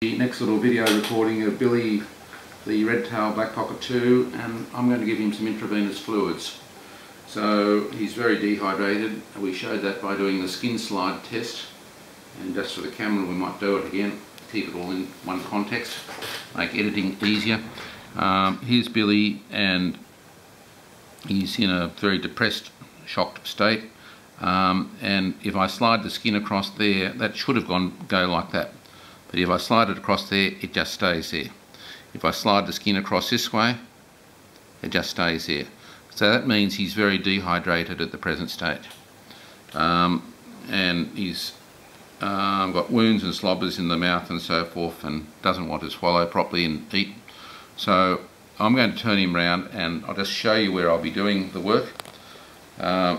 The next little video recording of Billy, the red-tailed black cockatoo, and I'm going to give him some intravenous fluids. So he's very dehydrated. We showed that by doing the skin slide test, and just for the camera we might do it again, keep it all in one context, make editing easier. Um, here's Billy, and he's in a very depressed, shocked state. Um, and if I slide the skin across there, that should have gone go like that. But if I slide it across there, it just stays there. If I slide the skin across this way, it just stays there. So that means he's very dehydrated at the present stage. Um, and he's um, got wounds and slobbers in the mouth and so forth and doesn't want to swallow properly and eat. So I'm going to turn him round and I'll just show you where I'll be doing the work. Uh,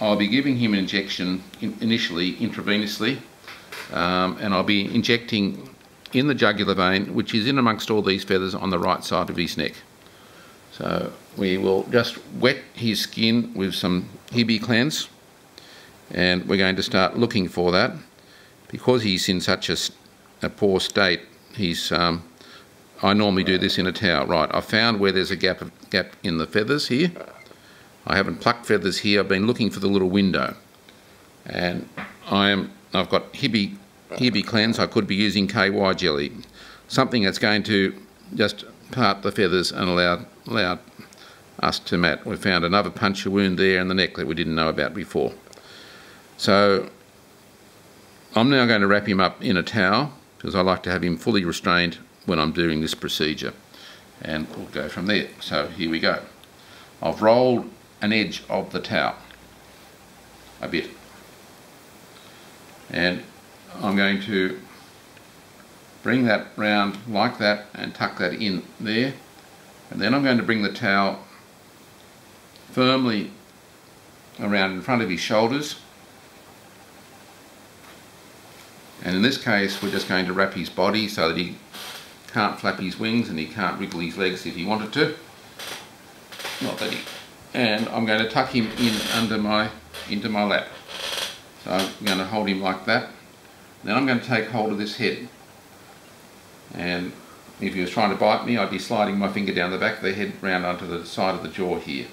I'll be giving him an injection in initially intravenously um, and I'll be injecting in the jugular vein which is in amongst all these feathers on the right side of his neck. So we will just wet his skin with some Hibiclens and we're going to start looking for that. Because he's in such a, a poor state he's um, I normally do this in a towel. Right I found where there's a gap of, gap in the feathers here. I haven't plucked feathers here. I've been looking for the little window. And I am I've got Hibi, Hibiclens, I could be using KY jelly, something that's going to just part the feathers and allow, allow us to mat. We found another puncture wound there in the neck that we didn't know about before. So I'm now going to wrap him up in a towel because I like to have him fully restrained when I'm doing this procedure and we'll go from there. So here we go. I've rolled an edge of the towel a bit and I'm going to bring that round like that and tuck that in there. And then I'm going to bring the towel firmly around in front of his shoulders. And in this case we're just going to wrap his body so that he can't flap his wings and he can't wriggle his legs if he wanted to. Not that he and I'm going to tuck him in under my into my lap so I'm going to hold him like that. Then I'm going to take hold of this head. And if he was trying to bite me, I'd be sliding my finger down the back of the head round onto the side of the jaw here.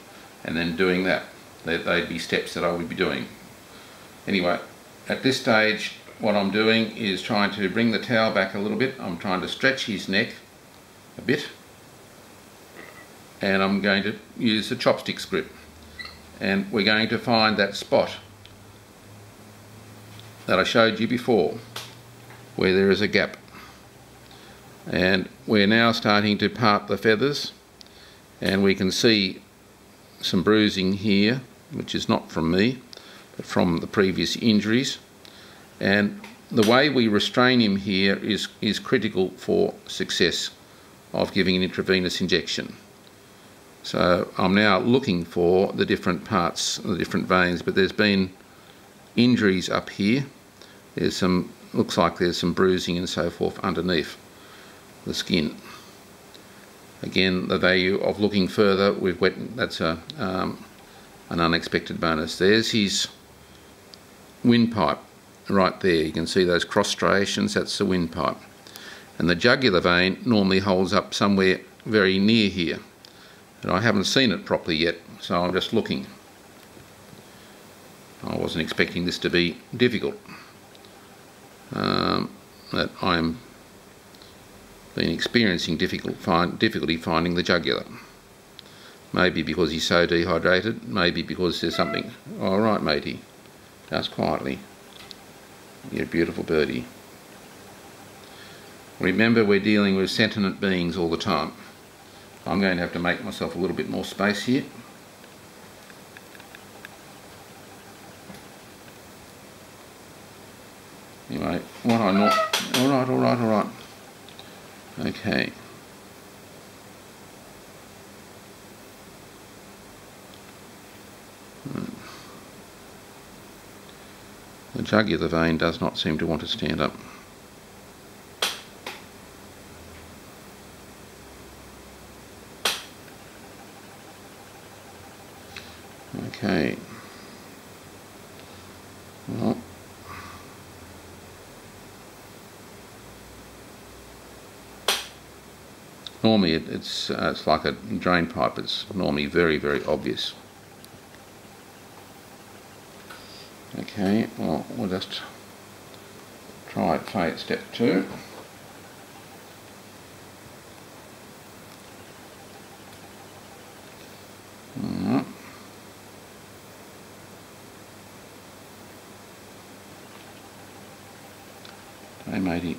And then doing that. They'd be steps that I would be doing. Anyway, at this stage, what I'm doing is trying to bring the towel back a little bit. I'm trying to stretch his neck a bit. And I'm going to use the chopsticks grip. And we're going to find that spot that I showed you before where there is a gap. And we're now starting to part the feathers and we can see some bruising here which is not from me but from the previous injuries. And the way we restrain him here is, is critical for success of giving an intravenous injection. So I'm now looking for the different parts, the different veins, but there's been injuries up here there's some looks like there's some bruising and so forth underneath the skin. Again the value of looking further we've wet that's a um, an unexpected bonus. There's his windpipe right there. You can see those cross striations that's the windpipe. And the jugular vein normally holds up somewhere very near here. And I haven't seen it properly yet so I'm just looking. I wasn't expecting this to be difficult um, that I'm been experiencing difficult find, difficulty finding the jugular. Maybe because he's so dehydrated, maybe because there's something. All right, matey, just quietly. You're a beautiful birdie. Remember, we're dealing with sentient beings all the time. I'm going to have to make myself a little bit more space here. Anyway, what I know. Alright, alright, alright. Okay. Hmm. The jugular vein does not seem to want to stand up. Okay. Normally it, it's uh, it's like a drain pipe. It's normally very very obvious. Okay, well we'll just try it fade step two. Mm. Hey matey.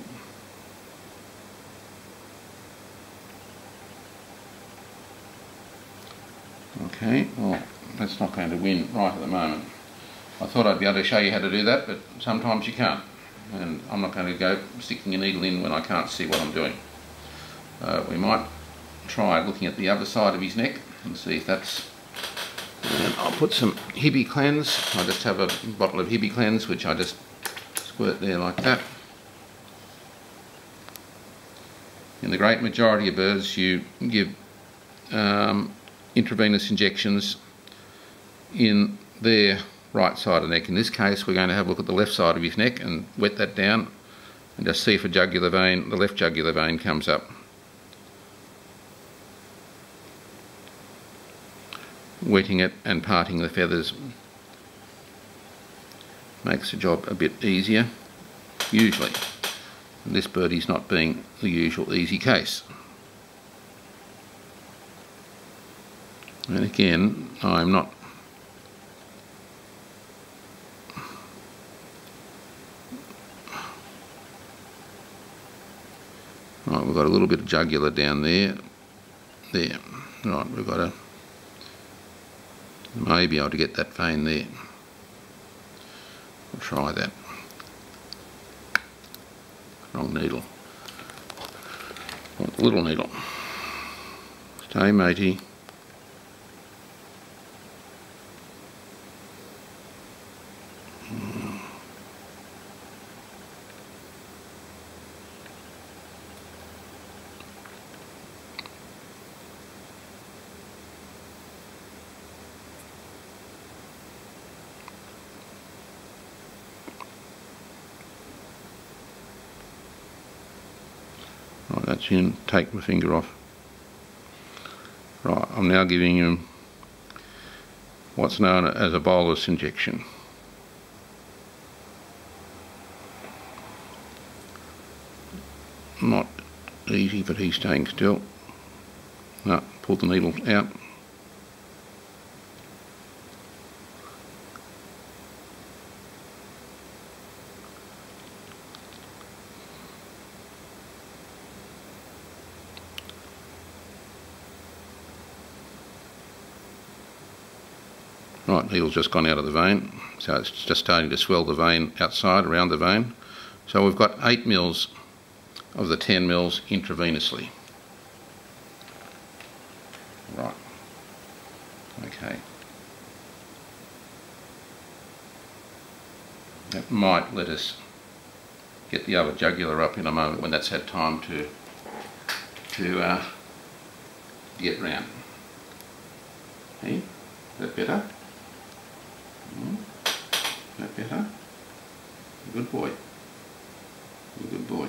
Okay, well that's not going to win right at the moment. I thought I'd be able to show you how to do that, but sometimes you can't. And I'm not going to go sticking a needle in when I can't see what I'm doing. Uh, we might try looking at the other side of his neck and see if that's... And I'll put some Hibiclens. I just have a bottle of Hibiclens, which I just squirt there like that. In the great majority of birds, you give um, intravenous injections in their right side of neck. In this case, we're going to have a look at the left side of his neck and wet that down and just see if a jugular vein, the left jugular vein comes up. Wetting it and parting the feathers makes the job a bit easier, usually. This birdie's not being the usual easy case. And again, I'm not Right, we've got a little bit of jugular down there. There. Right, we've got a maybe able to get that vein there. We'll try that. Wrong needle. little needle. Stay matey. That's in, take my finger off. Right, I'm now giving him what's known as a bolus injection. Not easy, but he's staying still. No, pull the needle out. Right, needle's just gone out of the vein, so it's just starting to swell the vein outside around the vein. So we've got 8 mils of the 10 mils intravenously. Right. Okay. That might let us get the other jugular up in a moment when that's had time to to uh, get round. Hey, is that better? That better? Good boy. Good boy.